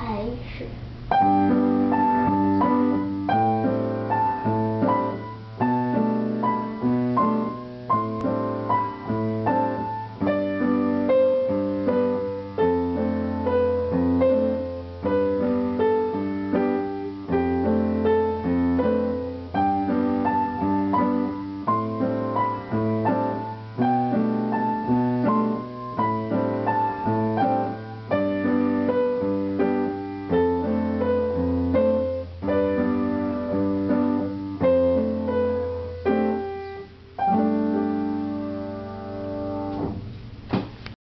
还是。